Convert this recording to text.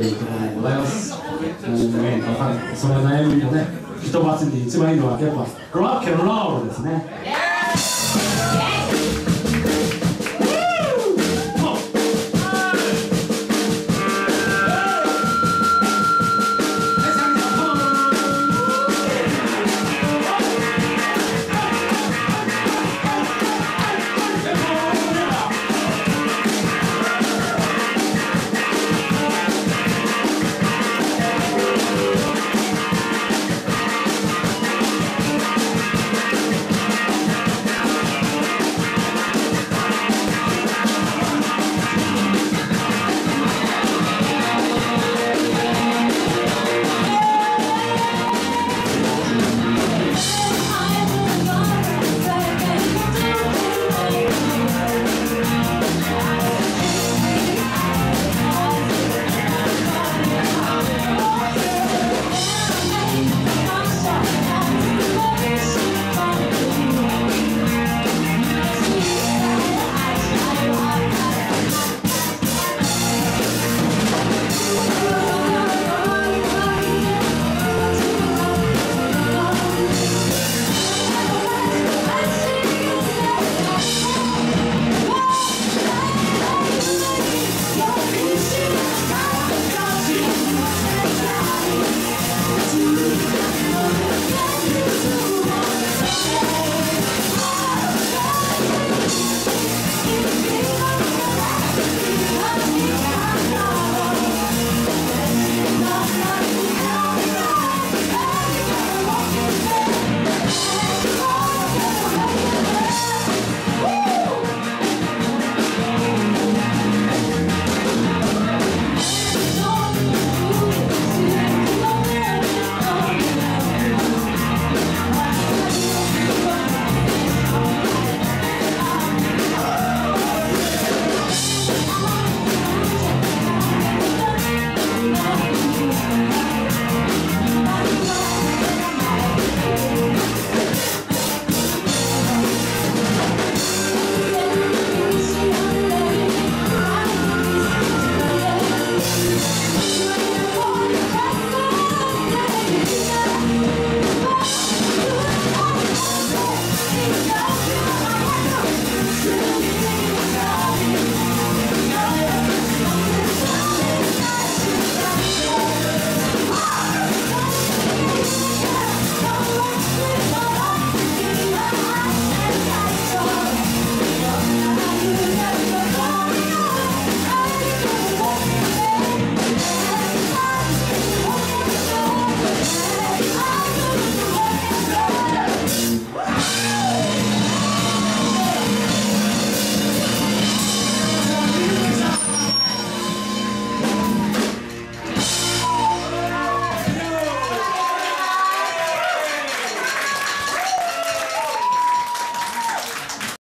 でいるところでございます。何もね分かんその悩みをね吹き飛ばすに一番いいのはやっぱロックンロールですね。